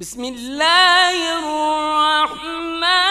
بسم الله الرحمن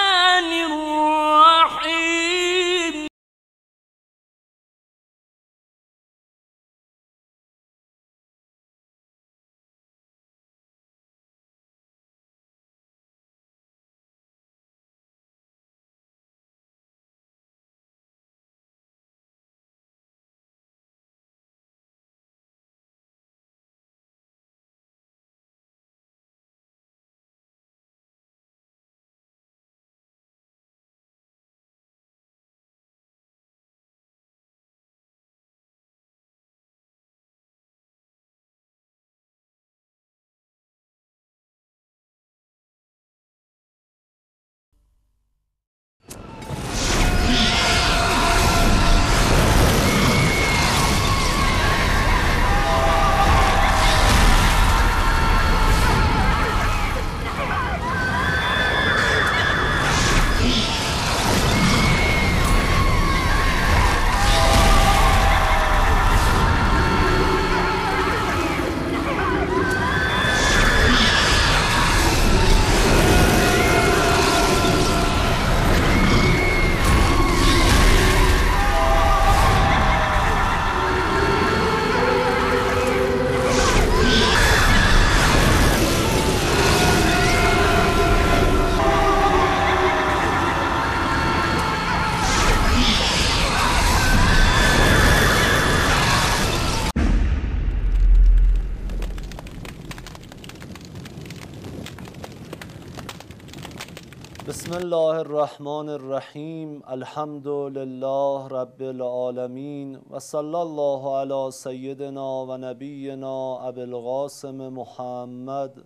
بسم الله الرحمن الرحیم الحمد لله رب العالمین و صلی الله علی سیدنا و نبینا ابی القاسم محمد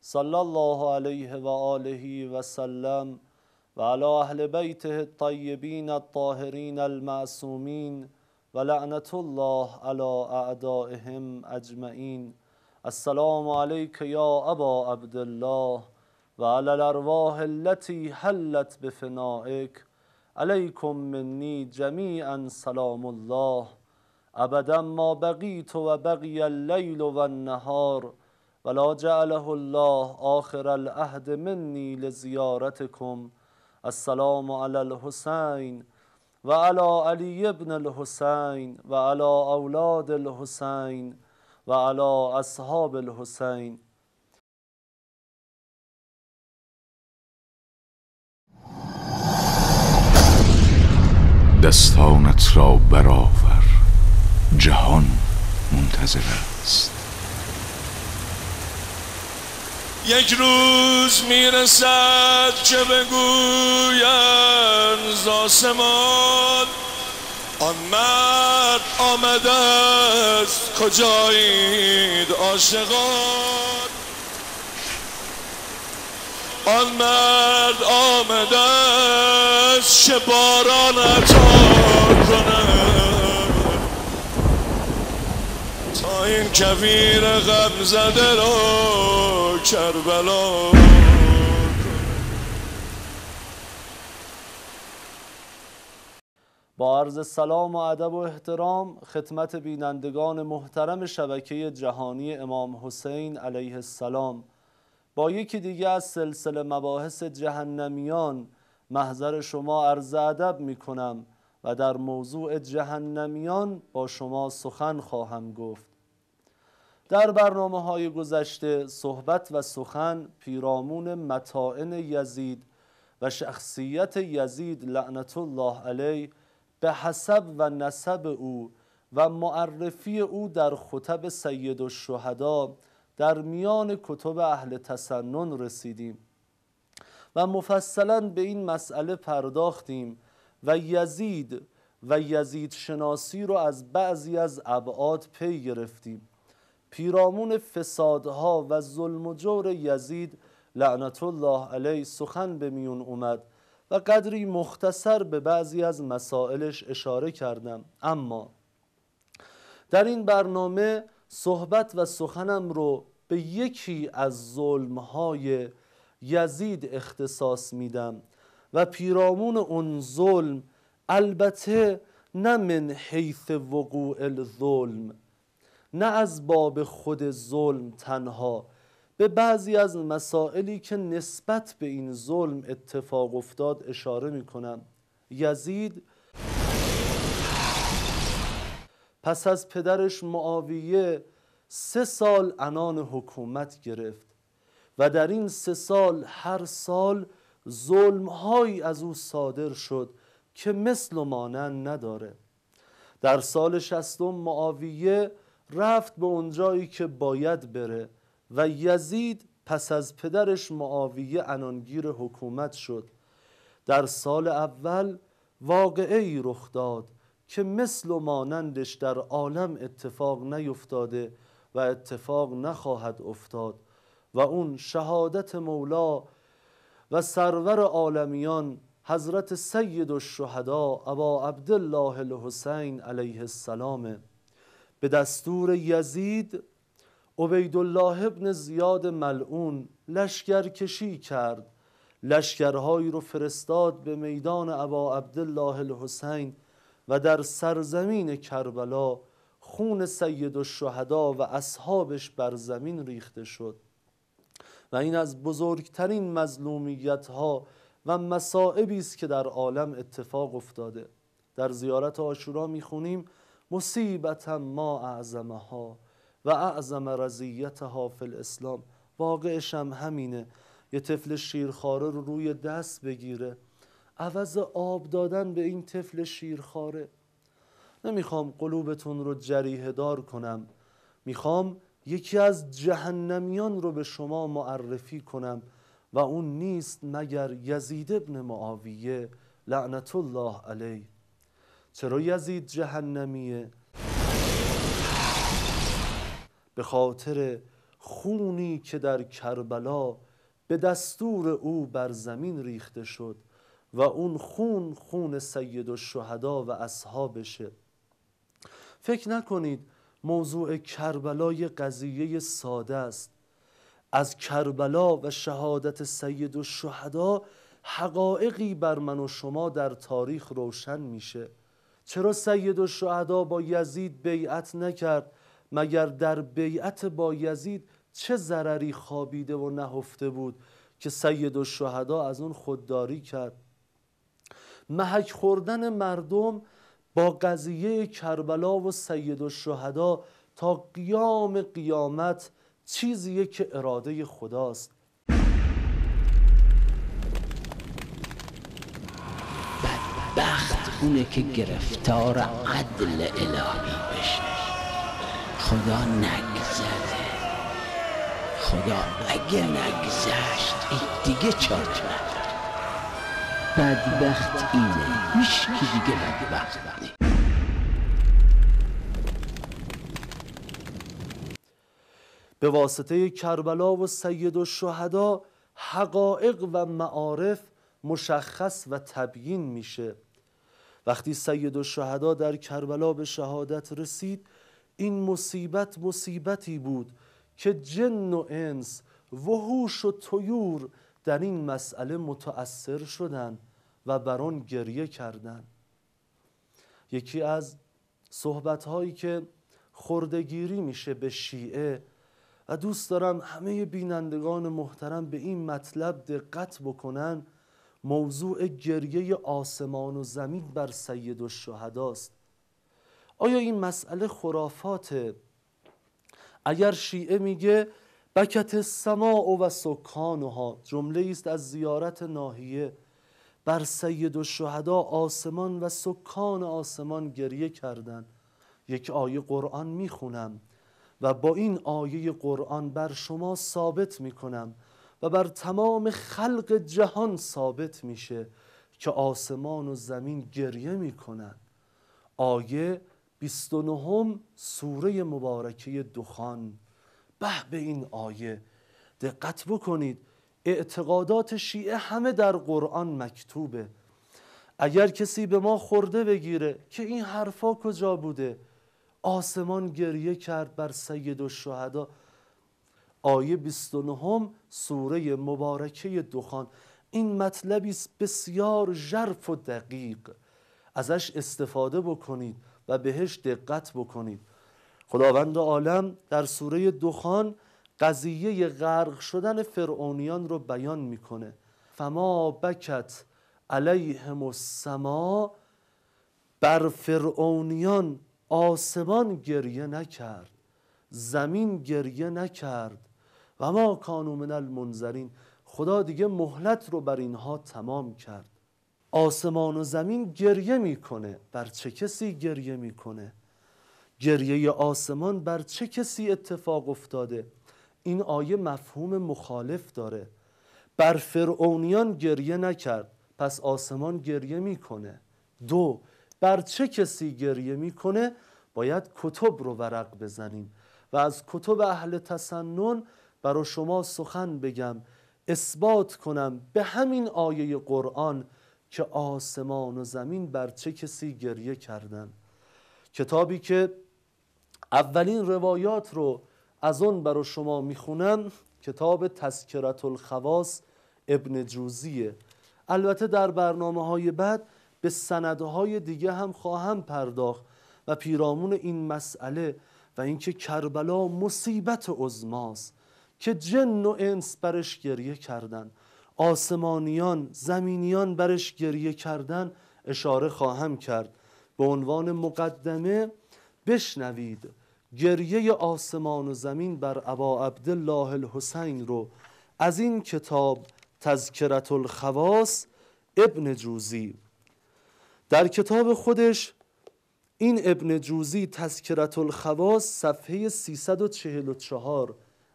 صلی الله علیه و آله و سلم و علی اهل بیته الطیبین الطاهرین المعصومین و لعنت الله علی اعدائهم اجمعین السلام علیک یا ابا عبدالله و علی الارواح التي حلت بفنائك علیکم منی جمیعا سلام الله. ابدا ما بقیت و بقی اللیل و النهار ولا جعله الله آخر العهد منی لزیارتكم السلام علی الحسین و علی علی ابن الحسین و علی اولاد الحسین و علی اصحاب الحسین. دستانت را برآور. جهان منتظر است. یک روز می‌رسد که بگویند ز آن مرد آمده است کجایید عاشقان؟ آن مرد آمده است که باران عطا کند. تا این کویر غم زده را کربلا با عرض سلام و ادب و احترام خدمت بینندگان محترم شبکه جهانی امام حسین علیه السلام. با یکی دیگه از سلسله مباحث جهنمیان محضر شما عرض ادب می کنم و در موضوع جهنمیان با شما سخن خواهم گفت. در برنامه های گذشته صحبت و سخن پیرامون متاعن یزید و شخصیت یزید لعنت الله علیه به حسب و نسب او و معرفی او در خطب سید الشهدا در میان کتب اهل تسنن رسیدیم و مفصلا به این مسئله پرداختیم و یزید و یزید شناسی رو از بعضی از ابعاد پی گرفتیم. پیرامون فسادها و ظلم و جور یزید لعنت الله علیه سخن به میون اومد و قدری مختصر به بعضی از مسائلش اشاره کردم. اما در این برنامه صحبت و سخنم رو به یکی از ظلمهای یزید اختصاص میدم و پیرامون اون ظلم البته نه من حیث وقوع الظلم نه از باب خود ظلم تنها به بعضی از مسائلی که نسبت به این ظلم اتفاق افتاد اشاره می کنم یزید پس از پدرش معاویه سه سال انان حکومت گرفت و در این سه سال هر سال ظلمهایی از او صادر شد که مثل و مانند نداره. در سال شستم معاویه رفت به اونجایی که باید بره و یزید پس از پدرش معاویه انانگیر حکومت شد. در سال اول واقعه ای رخ داد که مثل و مانندش در عالم اتفاق نیفتاده و اتفاق نخواهد افتاد و اون شهادت مولا و سرور عالمیان حضرت سید الشهدا ابا عبدالله الحسین علیه السلام. به دستور یزید عبیدالله ابن زیاد ملعون لشکر کشی کرد. لشکرهایی رو فرستاد به میدان ابا عبدالله الحسین و در سرزمین کربلا خون سید الشهدا و اصحابش بر زمین ریخته شد و این از بزرگترین مظلومیت ها و مصائبی است که در عالم اتفاق افتاده. در زیارت آشورا می‌خونیم مصیبت ما اعظمها و اعظم رضیتها فی الاسلام. واقعش هم همینه یه طفل شیرخواره رو روی دست بگیره عوض آب دادن به این طفل شیرخواره. نمی‌خوام قلوبتون رو جریه دار کنم. می‌خوام یکی از جهنمیان رو به شما معرفی کنم و اون نیست مگر یزید ابن معاویه. لعنت الله علیه چرا یزید جهنمیه؟ به خاطر خونی که در کربلا به دستور او بر زمین ریخته شد. و اون خون خون سید الشهدا و اصحابشه. فکر نکنید موضوع کربلا یه قضیه ساده است. از کربلا و شهادت سید الشهدا حقایقی بر من و شما در تاریخ روشن میشه. چرا سید الشهدا با یزید بیعت نکرد؟ مگر در بیعت با یزید چه ضرری خوابیده و نهفته بود که سید الشهدا از اون خودداری کرد؟ محک خوردن مردم با قضیه کربلا و سید الشهدا تا قیام قیامت چیزیه که اراده خداست. بدبخت اونه که گرفتار عدل الهی بشه. خدا نگذره. خدا اگه نگذشت دیگه چاره بدبخت اینه. هیچ دیگه بدبخت نیست. به واسطه کربلا و سید و شهدا حقایق و معارف مشخص و تبیین میشه. وقتی سید و شهدا در کربلا به شهادت رسید این مصیبت مصیبتی بود که جن و انس وحوش و طیور در این مسئله متأثر شدند و بر آن گریه کردند یکی از صحبت هایی که خردگیری میشه به شیعه و دوست دارم همه بینندگان محترم به این مطلب دقت بکنن موضوع گریه آسمان و زمین بر سید و شهداست آیا این مسئله خرافاته؟ اگر شیعه میگه بکت سما و سکانها جمله است از زیارت ناحیه. بر سید و شهدا آسمان و سکان آسمان گریه کردند. یک آیه قرآن می‌خونم و با این آیه قرآن بر شما ثابت می‌کنم و بر تمام خلق جهان ثابت میشه که آسمان و زمین گریه می‌کنند آیه 29 سوره مبارکه دخان. به به این آیه دقت بکنید. اعتقادات شیعه همه در قرآن مکتوبه. اگر کسی به ما خورده بگیره که این حرفا کجا بوده؟ آسمان گریه کرد بر سید و شهدا. آیه 29 سوره مبارکه دخان. این مطلبی بسیار ژرف و دقیق. ازش استفاده بکنید و بهش دقت بکنید. خداوند عالم در سوره دخان قضیه غرق شدن فرعونیان رو بیان می‌کنه. فما بکت علیهم السما بر فرعونیان آسمان گریه نکرد زمین گریه نکرد. و ما کانو من المنظرین خدا دیگه مهلت رو بر اینها تمام کرد. آسمان و زمین گریه می‌کنه. بر چه کسی گریه می‌کنه؟ گریه آسمان بر چه کسی اتفاق افتاده؟ این آیه مفهوم مخالف داره. بر فرعونیان گریه نکرد پس آسمان گریه می‌کنه. دو بر چه کسی گریه می‌کنه؟ باید کتب رو ورق بزنیم و از کتب اهل تسنن برای شما سخن بگم. اثبات کنم به همین آیه قرآن که آسمان و زمین بر چه کسی گریه کردن. کتابی که اولین روایات رو از اون برای شما می‌خونم. کتاب تذکرت الخواص ابن جوزیه. البته در برنامه های بعد به سندهای دیگه هم خواهم پرداخت و پیرامون این مسئله و اینکه کربلا مصیبت عظماست که جن و انس برش گریه کردن آسمانیان زمینیان برش گریه کردن اشاره خواهم کرد. به عنوان مقدمه بشنوید. گریه آسمان و زمین بر ابا عبدالله الحسین رو از این کتاب تذکرت الخواص ابن جوزی. در کتاب خودش این ابن جوزی تذکرت الخواص صفحه 344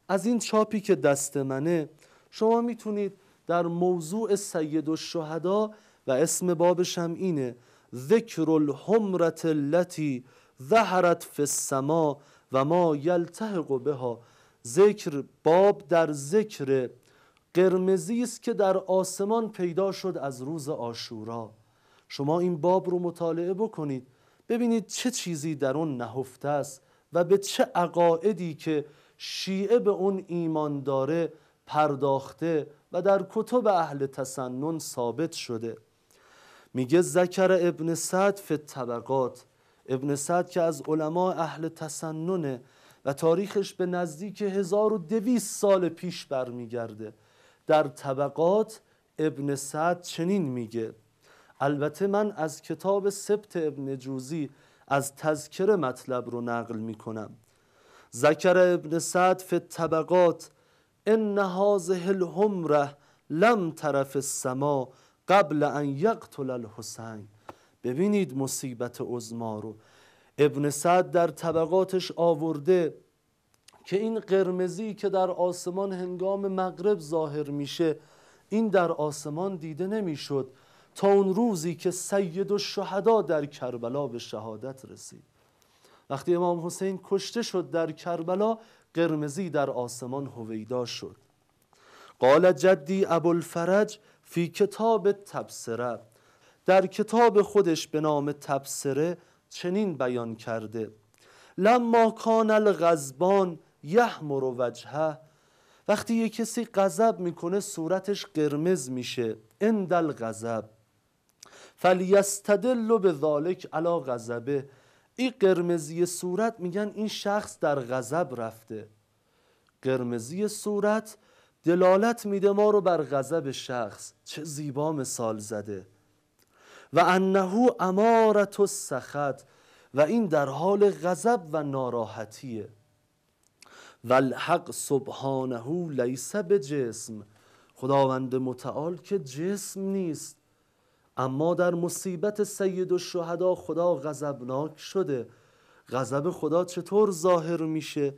از این چاپی که دست منه شما می‌تونید در موضوع سید الشهدا و اسم بابش هم اینه ذکر الحمرت التي ظهرت فی السما و ما یلتحق بها. ذکر باب در ذکر قرمزی است که در آسمان پیدا شد از روز آشورا. شما این باب رو مطالعه بکنید ببینید چه چیزی در اون نهفته است و به چه عقائدی که شیعه به اون ایمان داره پرداخته و در کتب اهل تسنن ثابت شده. میگه ذکر ابن سعد فی طبقات ابن سعد که از علما اهل تسننه و تاریخش به نزدیک 1200 سال پیش برمیگرده. در طبقات ابن سعد چنین میگه البته من از کتاب سبت ابن جوزی از تذکر مطلب رو نقل می‌کنم. ذکر ابن سعد فی طبقات ان هذه الحمره لم طرف السما قبل ان یقتل الحسین. ببینید مصیبت عظما رو. ابن سعد در طبقاتش آورده که این قرمزی که در آسمان هنگام مغرب ظاهر میشه این در آسمان دیده نمی‌شد. تا اون روزی که سید و شهدا در کربلا به شهادت رسید. وقتی امام حسین کشته شد در کربلا قرمزی در آسمان هویدا شد. قال جدی ابوالفرج فی کتاب تبصره در کتاب خودش به نام تبصره چنین بیان کرده لما کان الغزبان یحمر وجهه وقتی یه کسی غضب می‌کنه صورتش قرمز میشه اند الغضب. فلیستدل به ذالک علا غضبه. این قرمزی صورت میگن این شخص در غضب رفته. قرمزی صورت دلالت میده ما رو بر غضب شخص. چه زیبا مثال زده. و انه امارت و سخط و این در حال غضب و ناراحتیه. و الحق سبحانه لیس به جسم خداوند متعال که جسم نیست اما در مصیبت سید الشهدا خدا غضبناک شده. غضب خدا چطور ظاهر میشه؟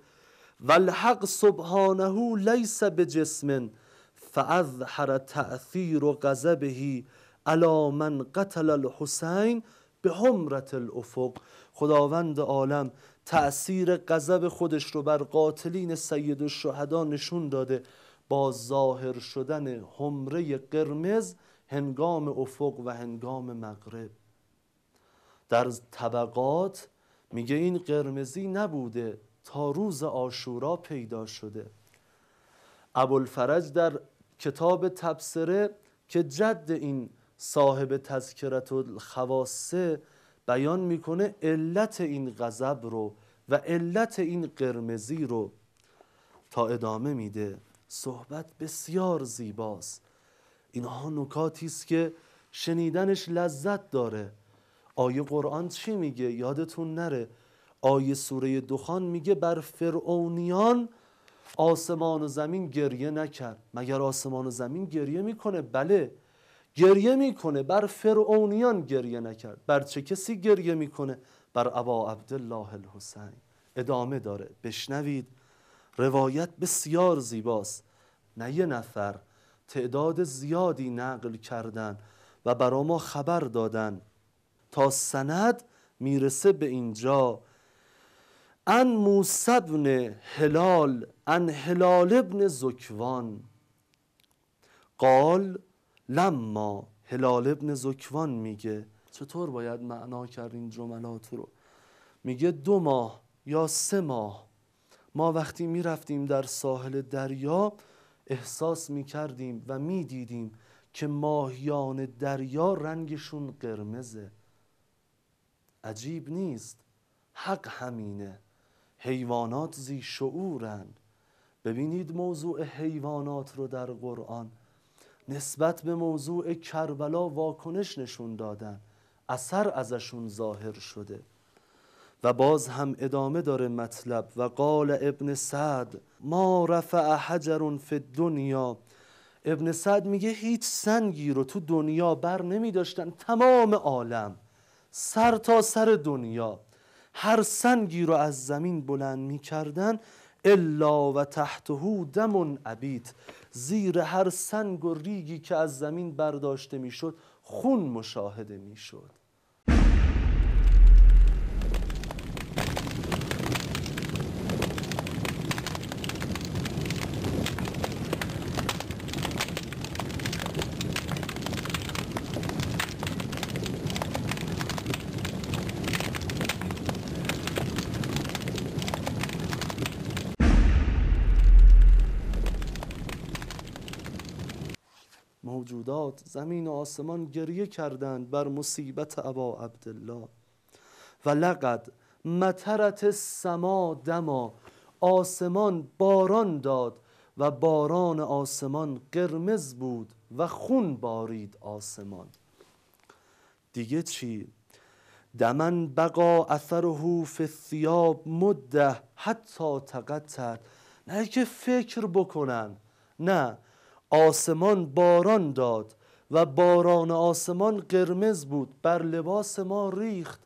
و الحق سبحانه لیس به جسم فاظهر تأثیر و غضبه. علی من قتل الحسین به همرت الافق. خداوند عالم تأثیر غضب خودش رو بر قاتلین سید الشهدا نشون داده. با ظاهر شدن همره قرمز هنگام افق و هنگام مغرب. در طبقات میگه این قرمزی نبوده تا روز آشورا پیدا شده. ابوالفرج در کتاب تبصره که جد این صاحب تذکرت الخواصه بیان می‌کنه علت این غضب رو و علت این قرمزی رو. تا ادامه میده صحبت بسیار زیباست. اینها نکاتی است که شنیدنش لذت داره. آیه قرآن چی میگه؟ یادتون نره. آیه سوره دخان میگه بر فرعونیان آسمان و زمین گریه نکرد. مگر آسمان و زمین گریه می‌کنه؟ بله. گریه می‌کنه. بر فرعونیان گریه نکرد. بر چه کسی گریه می‌کنه؟ بر ابا عبدالله الحسین. ادامه داره. بشنوید. روایت بسیار زیباست. نه یه نفر. تعداد زیادی نقل کردن و برا ما خبر دادن. تا سند می‌رسه به اینجا. ان موسی بن هلال ان هلال ابن زکوان. قال لما هلال ابن زکوان میگه چطور باید معنا کرد این جملات رو؟ میگه دو ماه یا سه ماه. ما وقتی می‌رفتیم در ساحل دریا احساس می‌کردیم و می‌دیدیم که ماهیان دریا رنگشون قرمزه. عجیب نیست. حق همینه. حیوانات زی شعورند ببینید موضوع حیوانات رو در قرآن. نسبت به موضوع کربلا واکنش نشون دادن. اثر ازشون ظاهر شده. و باز هم ادامه داره مطلب و قال ابن سعد ما رفع حجر فی دنیا ابن سعد میگه هیچ سنگی رو تو دنیا بر نمی داشتن. تمام عالم. سر تا سر دنیا. هر سنگی رو از زمین بلند می‌کردن الا و تحته دم عبید زیر هر سنگ و ریگی که از زمین برداشته می‌شد خون مشاهده می‌شد. موجودات زمین و آسمان گریه کردند بر مصیبت ابا عبدالله. و لقد مطرت سما دما آسمان باران داد و باران آسمان قرمز بود و خون بارید آسمان. دیگه چی؟ دمن بقا اثره فی الثیاب مده حتی تقطر. نه که فکر بکنن نه آسمان باران داد و باران آسمان قرمز بود بر لباس ما ریخت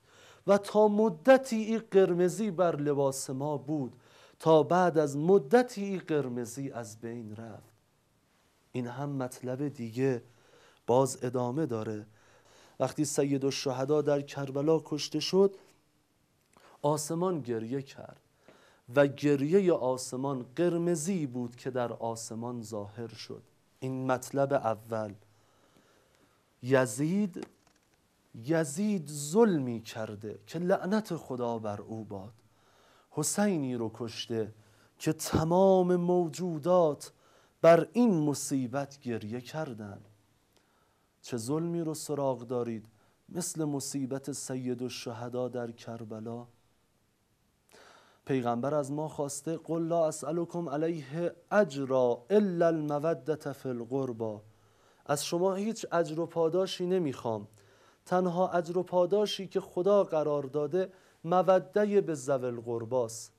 و تا مدتی این قرمزی بر لباس ما بود تا بعد از مدتی این قرمزی از بین رفت. این هم مطلب دیگه باز ادامه داره. وقتی سید الشهدا در کربلا کشته شد آسمان گریه کرد و گریه آسمان قرمزی بود که در آسمان ظاهر شد. این مطلب اول. یزید یزید ظلمی کرده که لعنت خدا بر او باد. حسینی رو کشته که تمام موجودات بر این مصیبت گریه کردن. چه ظلمی رو سراغ دارید؟ مثل مصیبت سید الشهدا در کربلا. پیغمبر از ما خواسته قل لا اسالکم علیه اجرا الا المودت فی القربا از شما هیچ اجر و پاداشی نمی‌خوام. تنها اجر و پاداشی که خدا قرار داده موده به زول قرباست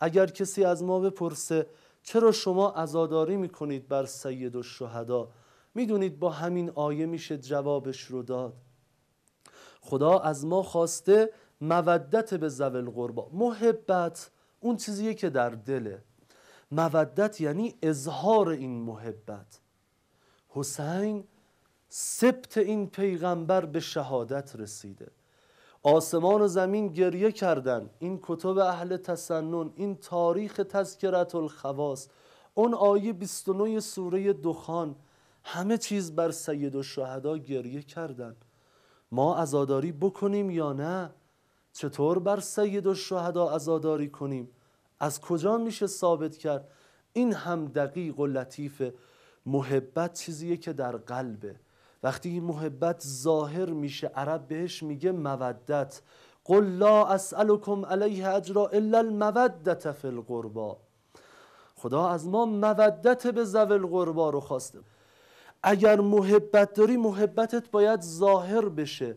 اگر کسی از ما بپرسه چرا شما عزاداری می‌کنید بر سید و شهدا می‌دونید با همین آیه میشه جوابش رو داد. خدا از ما خواسته مودت به زول قربا محبت اون چیزیه که در دله. مودت یعنی اظهار این محبت. حسین سبت این پیغمبر به شهادت رسیده. آسمان و زمین گریه کردن. این کتب اهل تسنن این تاریخ تذکرت الخواست اون آیه 29 سوره دخان. همه چیز بر سید و شهدا گریه کردن. ما ازاداری بکنیم یا نه؟ چطور بر سید و شهدا ازاداری کنیم؟ از کجا میشه ثابت کرد؟ این هم دقیق و لطیف محبت چیزیه که در قلبه. وقتی این محبت ظاهر میشه عرب بهش میگه مودت. قل لا اسألكم علیه اجرا الا المودت فی القربا. خدا از ما مودت به زول قربا رو خواسته. اگر محبت داری محبتت باید ظاهر بشه.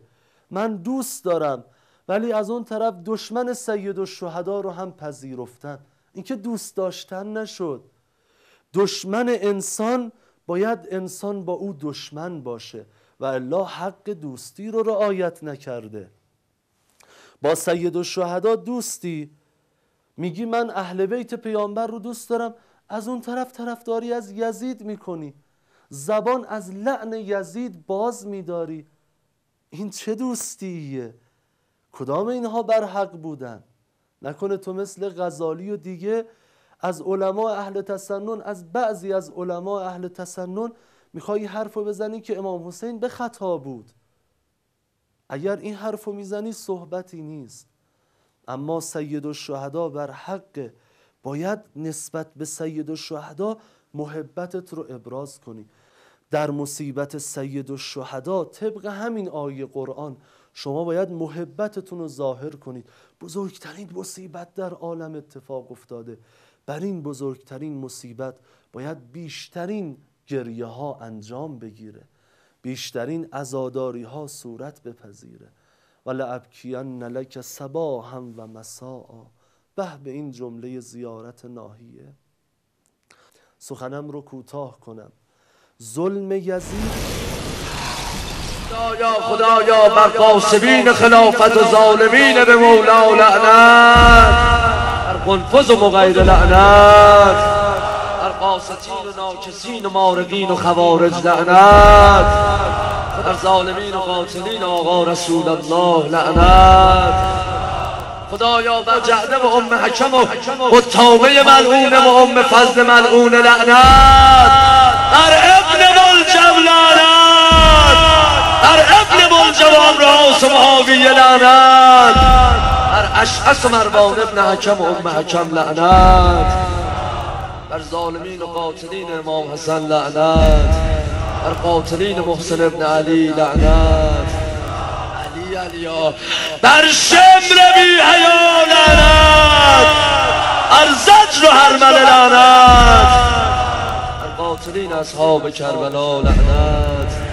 من دوست دارم ولی از اون طرف دشمن سید و شهدا رو هم پذیرفتن. اینکه دوست داشتن نشد. دشمن انسان باید انسان با او دشمن باشه و الله حق دوستی رو رعایت نکرده. با سید و شهدا دوستی میگی من اهل بیت پیامبر رو دوست دارم. از اون طرف طرفداری از یزید می‌کنی. زبان از لعن یزید باز میداری. این چه دوستیه؟ کدام اینها بر حق بودن؟ نکنه تو مثل غزالی و دیگه از علما اهل تسنن از بعضی از علما اهل تسنن می‌خوای حرف بزنی که امام حسین به خطا بود. اگر این حرف رو می‌زنی صحبتی نیست. اما سید الشهدا بر حق باید نسبت به سید الشهدا محبتت رو ابراز کنی. در مصیبت سید الشهدا طبق همین آیه قرآن شما باید محبتتون رو ظاهر کنید. بزرگترین مصیبت در عالم اتفاق افتاده. بر این بزرگترین مصیبت باید بیشترین گریه ها انجام بگیره. بیشترین ازاداری ها صورت بپذیره. و لعبکیان نلک سبا هم و مساء به به این جمله زیارت ناهیه سخنم رو کوتاه کنم. ظلم یزید خدایا خدایا بر قاسبین خلافت و ظالمین به مولا لعنت. بر قنفذ و مغیر لعنت. بر قاستین و ناکسین و مارقین و خوارج لعنت. بر ظالمین و قاتلین آقا رسول الله لعنت. خدایا بر جعده و ام حکم و قطامه ملعون و ام فضل ملعون لعنت. بر ابن ملجم لعنت. بر ابن ملجم و امراس و معاویه لعنت. بر اشعس و مروان ابن حکم و ام حکم لعنت. بر ظالمین و قاتلین امام حسن لعنت. بر قاتلین محسن ابن علی لعنت. علی علیا بر شمر بی حیا لعنت. بر زجر و حرمل لعنت. بر قاتلین اصحاب کربلا لعنت.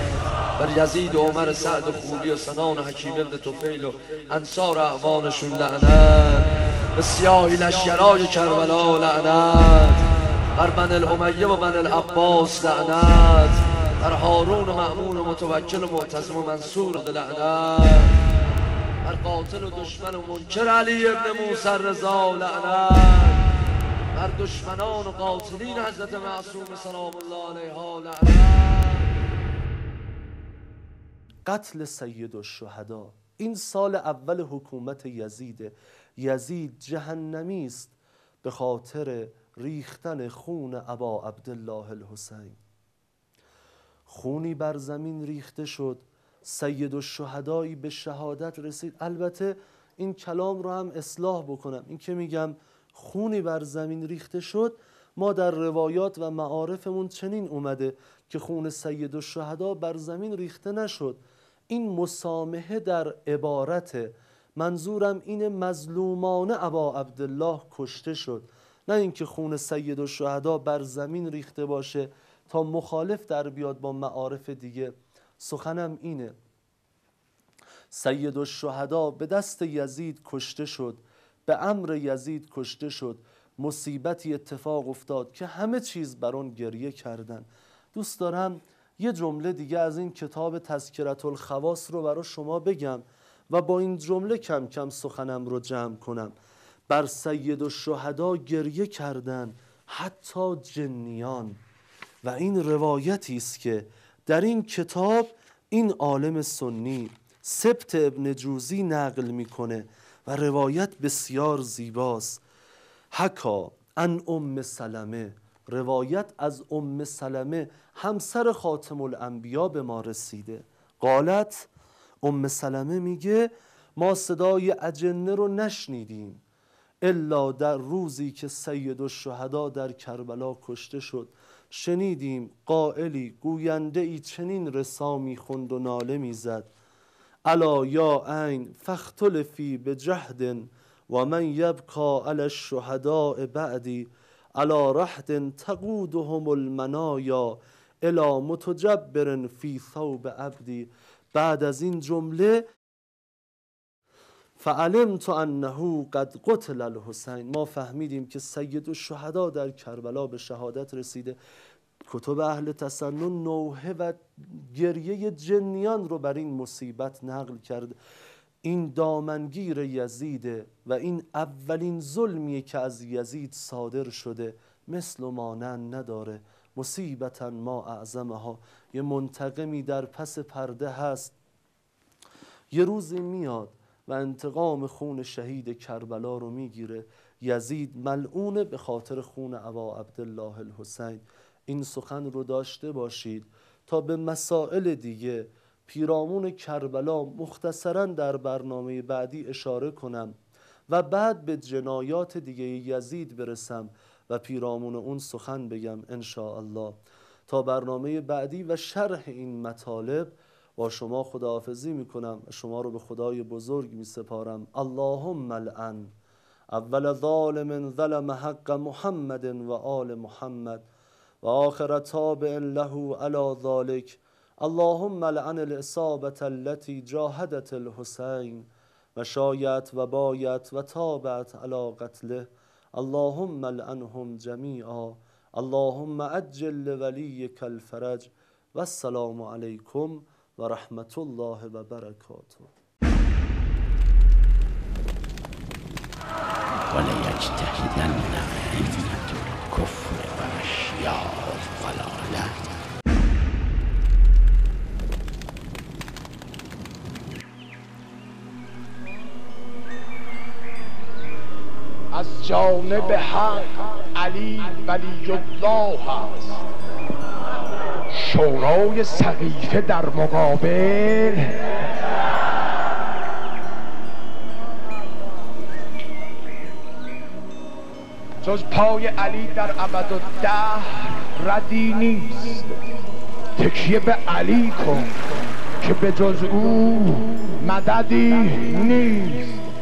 بر یزید و عمر سعد و خوبی و سنان و حکیم ابن توفیل و انصار اعوانشون لعنت. به سیاهی لشگرای کربلا لعنت. بر من الامیه و من العباس لعنت. بر هارون و معمون و متوکل و معتصم و منصور لعنت. بر قاتل و دشمن و منکر علی ابن موسی رضا لعنت. بر دشمنان و قاتلین حضرت معصوم سلام الله علیها لعنت. قتل سید الشهدا. این سال اول حکومت یزید. یزید جهنمی است به خاطر ریختن خون ابا عبدالله الحسین. خونی بر زمین ریخته شد. سید الشهدایی به شهادت رسید. البته این کلام رو هم اصلاح بکنم. این که میگم خونی بر زمین ریخته شد ما در روایات و معارفمون چنین اومده که خون سید الشهدا بر زمین ریخته نشد. این مسامحه در عبارت منظورم این مظلومانه ابا عبدالله کشته شد. نه اینکه خون سید و شهدا بر زمین ریخته باشه تا مخالف در بیاد با معارف دیگه. سخنم اینه. سید و شهدا به دست یزید کشته شد. به امر یزید کشته شد. مصیبتی اتفاق افتاد که همه چیز بر آن گریه کردن دوست دارم یه جمله دیگه از این کتاب تذکرت الخواص رو برای شما بگم و با این جمله کم کم سخنم رو جمع کنم. بر سید و شهدا گریه کردن حتی جنیان. و این روایتی است که در این کتاب این عالم سنی سبت ابن جوزی نقل می‌کنه و روایت بسیار زیباست. حکا ان ام سلمه. روایت از ام سلمه همسر خاتم الانبیا به ما رسیده. قالت ام سلمه میگه ما صدای اجنه رو نشنیدیم. الا در روزی که سید الشهدا در کربلا کشته شد. شنیدیم قائلی گوینده ای چنین رسا می‌خوند و ناله می‌زد. الا یا عین فاختلفی بجهد و من یبکا علی الشهداء بعدی. علا رحد تقودهم المنایا الا متجبر فی ثوب عبدی بعد از این جمله فعلمت انه قد قتل الحسین. ما فهمیدیم که سید الشهدا در کربلا به شهادت رسیده. کتب اهل تسنن نوحه و گریه جنیان رو بر این مصیبت نقل کرد این دامنگیر یزیده و این اولین ظلمیه که از یزید صادر شده مثل و مانند نداره. مصیبتا ما اعظمها. یه منتقمی در پس پرده هست. یه روزی میاد و انتقام خون شهید کربلا رو می‌گیره. یزید ملعونه به خاطر خون ابا عبدالله الحسین. این سخن رو داشته باشید تا به مسائل دیگه پیرامون کربلا مختصرا در برنامه بعدی اشاره کنم و بعد به جنایات دیگه یزید برسم و پیرامون اون سخن بگم ان الله تا برنامه بعدی و شرح این مطالب با شما خداحافظی می‌کنم شما رو به خدای بزرگ می سپارم اللهم الان اول ظالم ظلم حق محمد و آل محمد و آخر تابع له علی ذلك اللهم لعن الاصابة التي جاهدت الحسين و شایت و بایت و تابت علی قتله اللهم لعنهم جميعا اللهم عجل لوليك الفرج و السلام علیکم و رحمت الله و برکاته وليجتهدن أئمة الكفر وأشياء جانب حق علی ولی الله هست شورای سقیفه در مقابل. جز پای علی در ابد و ده ردی نیست. تکیه به علی کن که به جز او مددی نیست.